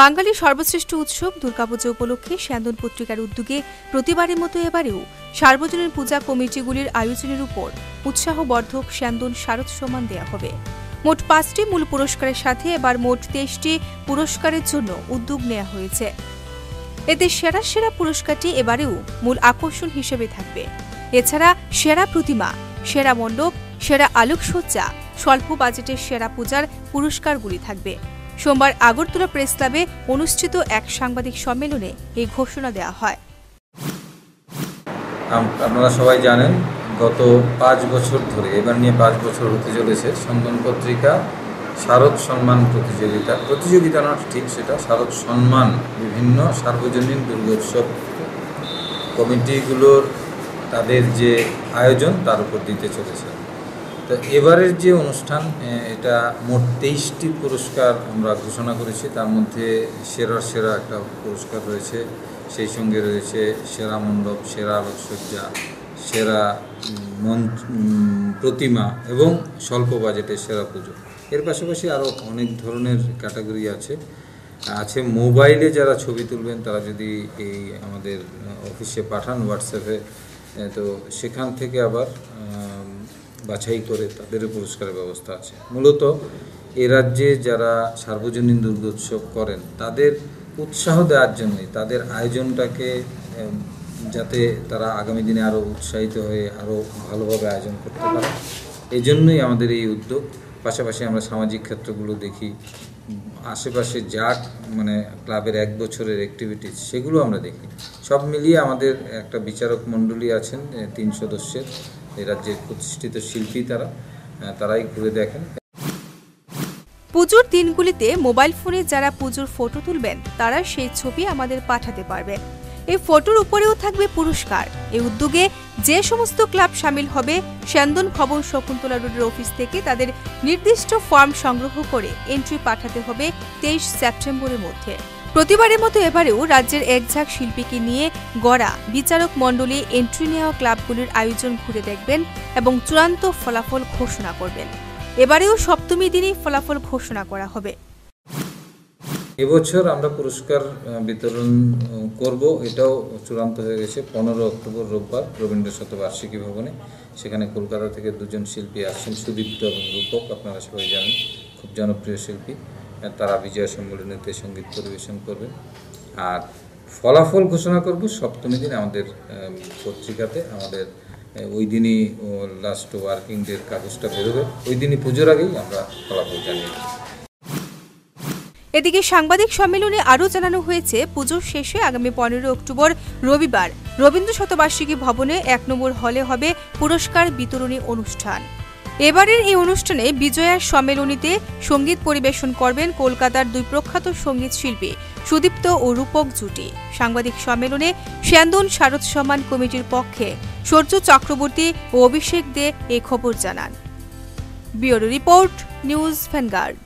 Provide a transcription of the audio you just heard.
বাঙালির সর্বশ্রেষ্ঠ উৎসব দুর্গাপূজা উপলক্ষে স্যান্দন পত্রিকার উদ্যোগে প্রতিবারের মতো এবারেও সার্বজনীন পূজা কমিটিগুলির আয়োজনের উপর উৎসাহবর্ধক স্যান্দন শারদ সম্মান দেওয়া হবে। মোট পাঁচটি মূল পুরস্কারের সাথে এবার মোট তেইশটি পুরস্কারের জন্য উদ্যোগ নেওয়া হয়েছে। এতে সেরা সেরা পুরস্কারটি এবারেও মূল আকর্ষণ হিসেবে থাকবে। এছাড়া সেরা প্রতিমা, সেরা মণ্ডপ, সেরা আলোকসজ্জা, স্বল্প বাজেটের সেরা পূজার পুরস্কারগুলি থাকবে। সোমবার আগরতলা প্রেস ক্লাবে অনুষ্ঠিত এক সাংবাদিক সম্মেলনে এই ঘোষণা দেওয়া হয়। আপনারা সবাই জানেন, গত পাঁচ বছর ধরে, এবার নিয়ে পাঁচ বছর হতে চলেছে সন্ধান পত্রিকা, শারদ সম্মান প্রতিযোগিতা। প্রতিযোগিতা না, ঠিক সেটা, শারদ সম্মান, বিভিন্ন সার্বজনীন দুর্গোৎসব। কমিটিগুলোর তাদের যে আয়োজন, তার উপর দিতে চলেছে। তো এবারের যে অনুষ্ঠান এটা মোট তেইশটি পুরস্কার আমরা ঘোষণা করেছি। তার মধ্যে সেরার সেরা একটা পুরস্কার রয়েছে, সেই সঙ্গে রয়েছে সেরা মণ্ডপ, সেরা আলোকসজ্জা, সেরা মঞ্চ প্রতিমা এবং স্বল্প বাজেটের সেরা পুজো। এর পাশাপাশি আরও অনেক ধরনের ক্যাটাগরি আছে। আছে মোবাইলে যারা ছবি তুলবেন, তারা যদি এই আমাদের অফিসে পাঠান, হোয়াটসঅ্যাপে তো সেখান থেকে আবার বাছাই করে তাদেরও পুরস্কারের ব্যবস্থা আছে। মূলত এ রাজ্যে যারা সার্বজনীন দুর্গোৎসব করেন, তাদের উৎসাহ দেওয়ার জন্যই, তাদের আয়োজনটাকে যাতে তারা আগামী দিনে আরও উৎসাহিত হয়ে আরও ভালোভাবে আয়োজন করতে পারে। এই জন্যই আমাদের এই উদ্যোগ। পাশাপাশি আমরা সামাজিক ক্ষেত্রগুলো দেখি। আশেপাশে যা মানে ক্লাবের এক বছরের অ্যাক্টিভিটিস সেগুলো আমরা দেখি। সব মিলিয়ে আমাদের একটা বিচারক মণ্ডলী আছেন তিন সদস্যের। এই রাজ্যের প্রতিষ্ঠিত শিল্পী তারা তারাই ঘুরে দেখেন। পুজোর দিনগুলিতে মোবাইল ফোনে যারা পুজোর ফটো তুলবেন, তারা সেই ছবি আমাদের পাঠাতে পারবেন এই ফটোর উপরেও থাকবে পুরস্কার। এই উদ্যোগে যে সমস্ত ক্লাব সামিল হবে স্যান্দন ভবন শকুন্তলা রোডের অফিস থেকে তাদের নির্দিষ্ট ফর্ম সংগ্রহ করে এন্ট্রি পাঠাতে হবে তেইশ সেপ্টেম্বরের মধ্যে। প্রতিবারের মতো এবারেও রাজ্যের একঝাঁক শিল্পীকে নিয়ে গড়া বিচারক মণ্ডলী এন্ট্রি নেওয়া ক্লাবগুলির আয়োজন ঘুরে দেখবেন এবং চূড়ান্ত ফলাফল ঘোষণা করবেন। এবারেও সপ্তমী দিনেই ফলাফল ঘোষণা করা হবে। এবছর আমরা পুরস্কার বিতরণ করব। এটাও চূড়ান্ত হয়ে গেছে। পনেরো অক্টোবর রোববার রবীন্দ্র শতবার্ষিকী ভবনে। সেখানে কলকাতা থেকে দুজন শিল্পী আসছেন, সুদীপ্ত এবং রূপক। আপনারা সবাই জানেন, খুব জনপ্রিয় শিল্পী। তারা বিজয় সম্মেলনীতে সংগীত পরিবেশন করবে। আর ফলাফল ঘোষণা করব সপ্তমী দিন আমাদের পত্রিকাতে। আমাদের ওই দিনই লাস্ট ওয়ার্কিং ডের কাগজটা বেরোবে। ওই দিনই পুজোর আগেই আমরা ফলাফল জানিয়ে এদিকে সাংবাদিক সম্মেলনে আরও জানানো হয়েছে, পুজোর শেষে আগামী পনেরো অক্টোবর রবিবার রবীন্দ্র শতবার্ষিকী ভবনে এক নম্বর হলে হবে পুরস্কার বিতরণী অনুষ্ঠান। এবারের এই অনুষ্ঠানে বিজয়ার সম্মেলনীতে সংগীত পরিবেশন করবেন কলকাতার দুই প্রখ্যাত সংগীত শিল্পী সুদীপ্ত ও রূপক জুটি। সাংবাদিক সম্মেলনে স্যান্দন শারদ সম্মান কমিটির পক্ষে সূর্য চক্রবর্তী ও অভিষেক দে এ খবর জানান। Bureau report, news Vanguard.